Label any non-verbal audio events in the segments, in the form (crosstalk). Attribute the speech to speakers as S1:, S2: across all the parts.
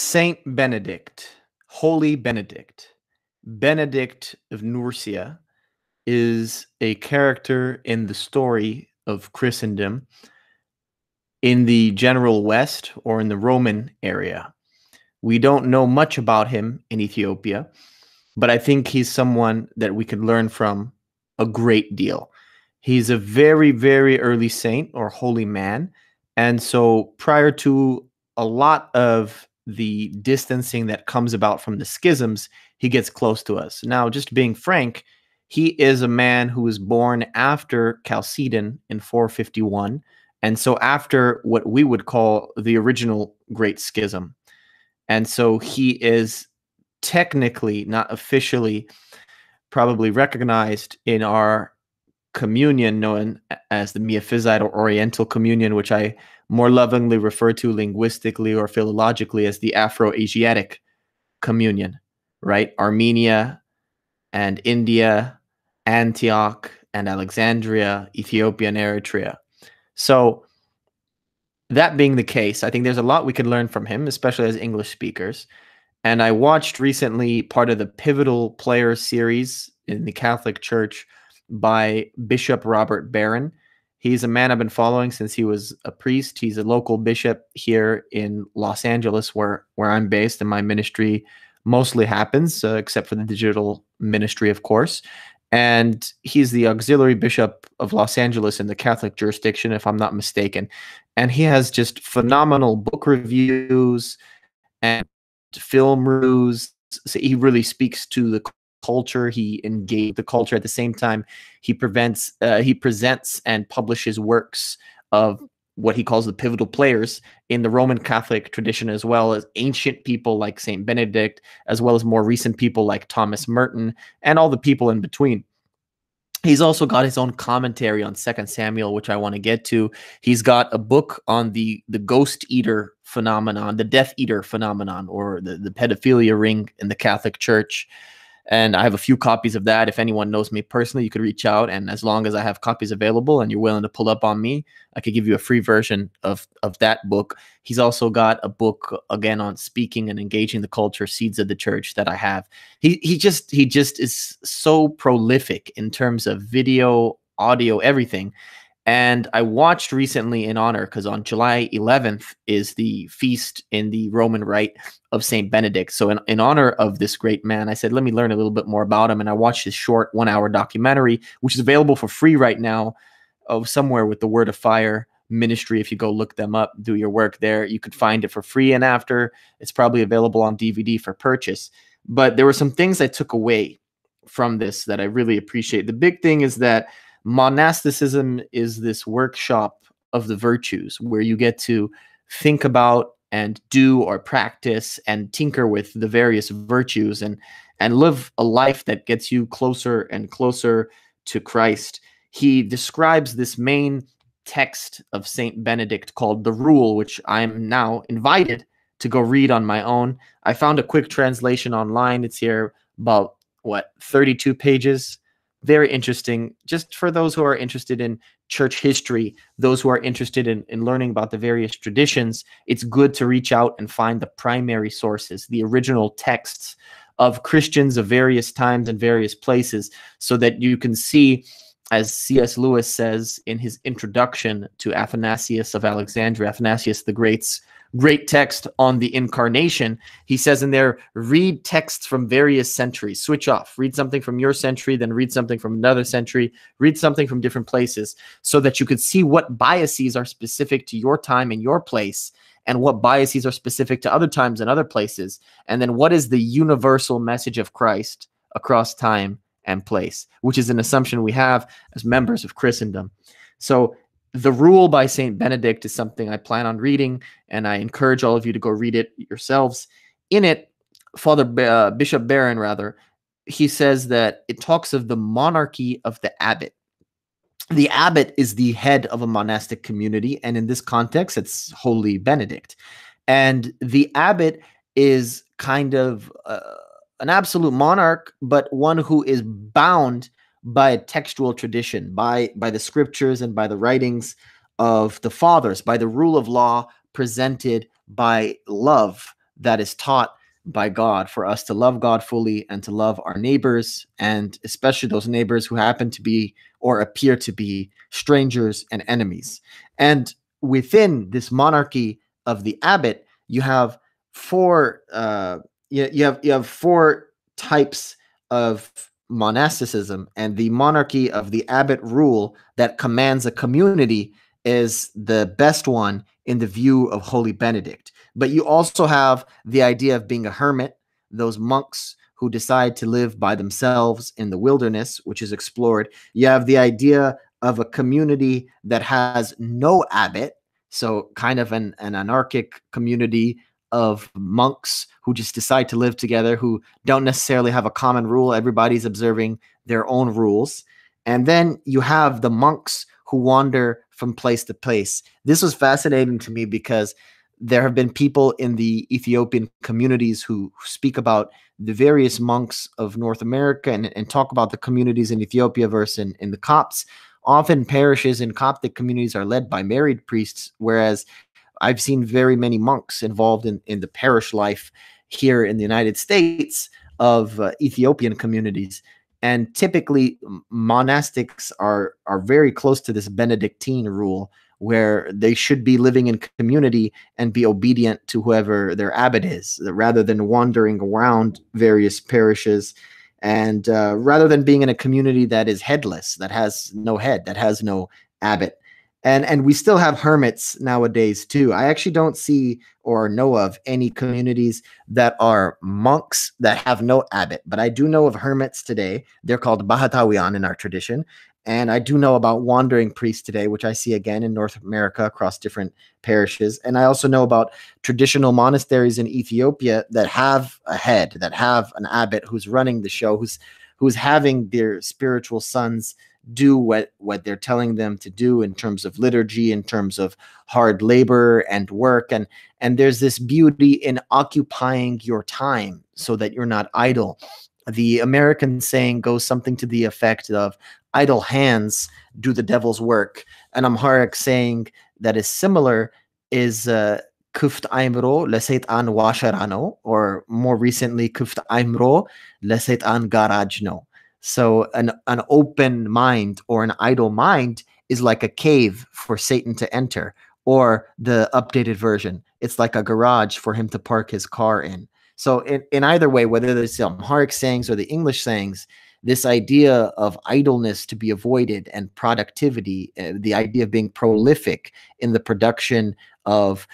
S1: Saint Benedict, Holy Benedict, Benedict of Nursia is a character in the story of Christendom in the general West or in the Roman area. We don't know much about him in Ethiopia, but I think he's someone that we could learn from a great deal. He's a very, very early saint or holy man. And so prior to a lot of the distancing that comes about from the schisms, he gets close to us. Now, just being frank, he is a man who was born after Chalcedon in 451. And so after what we would call the original Great Schism. And so he is technically, not officially, probably recognized in our communion known as the Miaphysite or Oriental Communion, which I more lovingly refer to linguistically or philologically as the Afro-Asiatic Communion, right? Armenia and India, Antioch and Alexandria, Ethiopia and Eritrea. So that being the case, I think there's a lot we can learn from him, especially as English speakers. And I watched recently part of the Pivotal Players series in the Catholic Church by Bishop Robert Barron. He's a man I've been following since he was a priest. He's a local bishop here in Los Angeles, where where I'm based, and my ministry mostly happens, uh, except for the digital ministry, of course. And he's the auxiliary bishop of Los Angeles in the Catholic jurisdiction, if I'm not mistaken. And he has just phenomenal book reviews and film reviews. So he really speaks to the culture. He engaged the culture at the same time. He prevents uh, he presents and publishes works of what he calls the pivotal players in the Roman Catholic tradition, as well as ancient people like Saint Benedict, as well as more recent people like Thomas Merton, and all the people in between. He's also got his own commentary on Second Samuel, which I want to get to. He's got a book on the the ghost eater phenomenon, the Death Eater phenomenon, or the, the pedophilia ring in the Catholic Church and I have a few copies of that. If anyone knows me personally, you could reach out, and as long as I have copies available and you're willing to pull up on me, I could give you a free version of of that book. He's also got a book again on speaking and engaging the culture, seeds of the church that I have. He he just he just is so prolific in terms of video, audio, everything and I watched recently in honor because on July 11th is the feast in the Roman Rite of Saint Benedict. So, in, in honor of this great man, I said, let me learn a little bit more about him. And I watched his short one hour documentary, which is available for free right now, of somewhere with the Word of Fire ministry. If you go look them up, do your work there, you could find it for free. And after, it's probably available on DVD for purchase. But there were some things I took away from this that I really appreciate. The big thing is that monasticism is this workshop of the virtues where you get to think about and do or practice and tinker with the various virtues and and live a life that gets you closer and closer to Christ. He describes this main text of Saint Benedict called the Rule, which I'm now invited to go read on my own. I found a quick translation online. It's here about what 32 pages very interesting just for those who are interested in church history those who are interested in, in learning about the various traditions it's good to reach out and find the primary sources the original texts of christians of various times and various places so that you can see as cs lewis says in his introduction to athanasius of alexandria athanasius the great's great text on the incarnation. He says in there, read texts from various centuries, switch off, read something from your century, then read something from another century, read something from different places, so that you could see what biases are specific to your time and your place, and what biases are specific to other times and other places. And then what is the universal message of Christ across time and place, which is an assumption we have as members of Christendom. So the Rule by St. Benedict is something I plan on reading, and I encourage all of you to go read it yourselves. In it, Father uh, Bishop Barron, rather, he says that it talks of the monarchy of the abbot. The abbot is the head of a monastic community, and in this context, it's Holy Benedict. And the abbot is kind of uh, an absolute monarch, but one who is bound by a textual tradition, by by the scriptures and by the writings of the fathers, by the rule of law presented by love that is taught by God for us to love God fully and to love our neighbors, and especially those neighbors who happen to be or appear to be strangers and enemies. And within this monarchy of the abbot, you have four uh, you, you have you have four types of monasticism, and the monarchy of the abbot rule that commands a community is the best one in the view of Holy Benedict. But you also have the idea of being a hermit, those monks who decide to live by themselves in the wilderness, which is explored. You have the idea of a community that has no abbot, so kind of an, an anarchic community of monks who just decide to live together, who don't necessarily have a common rule. Everybody's observing their own rules. And then you have the monks who wander from place to place. This was fascinating to me because there have been people in the Ethiopian communities who speak about the various monks of North America and, and talk about the communities in Ethiopia versus in, in the Copts. Often parishes in Coptic communities are led by married priests, whereas I've seen very many monks involved in, in the parish life here in the United States of uh, Ethiopian communities. And typically, monastics are are very close to this Benedictine rule, where they should be living in community and be obedient to whoever their abbot is, rather than wandering around various parishes, and uh, rather than being in a community that is headless, that has no head, that has no abbot and and we still have hermits nowadays too. I actually don't see or know of any communities that are monks that have no abbot but i do know of hermits today. They're called bahatawian in our tradition. And i do know about wandering priests today which i see again in north america across different parishes. And i also know about traditional monasteries in ethiopia that have a head that have an abbot who's running the show who's who's having their spiritual sons do what what they're telling them to do in terms of liturgy in terms of hard labor and work. And and there's this beauty in occupying your time so that you're not idle. The american saying goes something to the effect of idle hands do the devil's work. An amharic saying that is similar is uh, kuft aimro leseitan washarano or more recently kuft aimro leseitan garajno so an an open mind or an idle mind is like a cave for Satan to enter, or the updated version, it's like a garage for him to park his car in. So in, in either way, whether it's the Amharic sayings or the English sayings, this idea of idleness to be avoided and productivity, uh, the idea of being prolific in the production of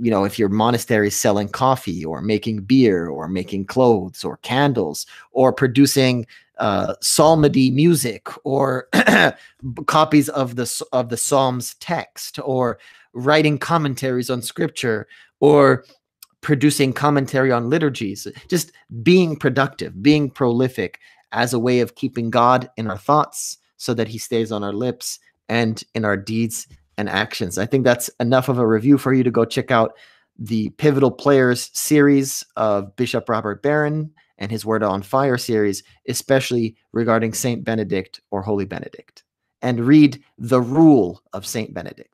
S1: you know, if your monastery is selling coffee or making beer or making clothes or candles or producing uh, psalmody music or (clears throat) copies of the of the Psalms text or writing commentaries on scripture or producing commentary on liturgies. Just being productive being prolific as a way of keeping god in our thoughts so that he stays on our lips and in our deeds and actions. I think that's enough of a review for you to go check out the pivotal players series of bishop robert barron and his Word on Fire series, especially regarding Saint Benedict or Holy Benedict, and read The Rule of Saint Benedict.